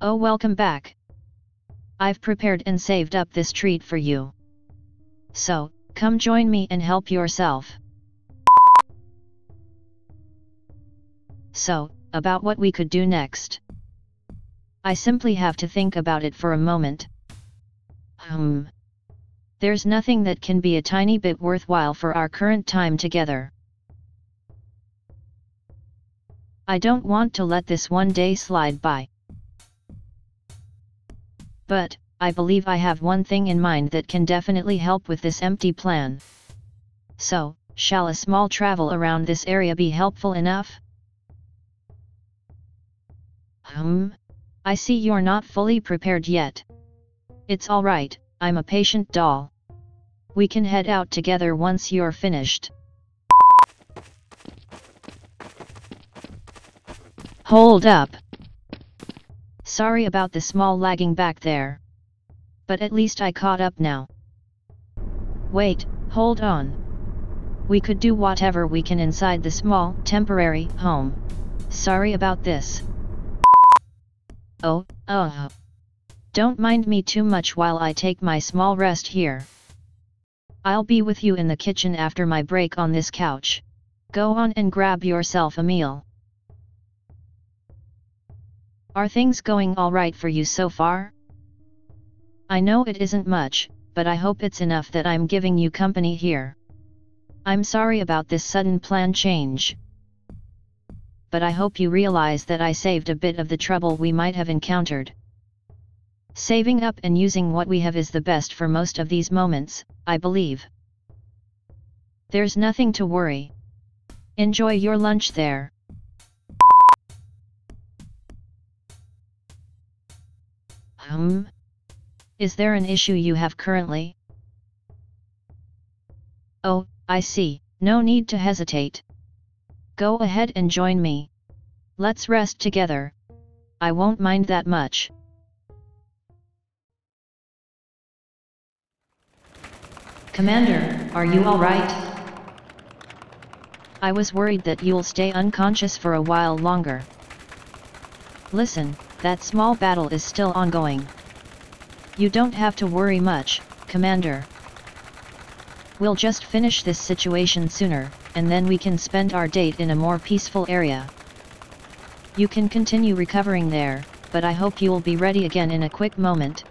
Oh welcome back. I've prepared and saved up this treat for you. So, come join me and help yourself. So, about what we could do next. I simply have to think about it for a moment. Hmm. There's nothing that can be a tiny bit worthwhile for our current time together. I don't want to let this one day slide by. But, I believe I have one thing in mind that can definitely help with this empty plan. So, shall a small travel around this area be helpful enough? Hmm? I see you're not fully prepared yet. It's alright, I'm a patient doll. We can head out together once you're finished. Hold up. Sorry about the small lagging back there. But at least I caught up now. Wait, hold on. We could do whatever we can inside the small, temporary, home. Sorry about this. Oh, oh. Don't mind me too much while I take my small rest here. I'll be with you in the kitchen after my break on this couch. Go on and grab yourself a meal. Are things going alright for you so far? I know it isn't much, but I hope it's enough that I'm giving you company here. I'm sorry about this sudden plan change but I hope you realize that I saved a bit of the trouble we might have encountered. Saving up and using what we have is the best for most of these moments, I believe. There's nothing to worry. Enjoy your lunch there. Hmm? Is there an issue you have currently? Oh, I see, no need to hesitate. Go ahead and join me. Let's rest together. I won't mind that much. Commander, are you alright? I was worried that you'll stay unconscious for a while longer. Listen, that small battle is still ongoing. You don't have to worry much, Commander. We'll just finish this situation sooner, and then we can spend our date in a more peaceful area. You can continue recovering there, but I hope you'll be ready again in a quick moment.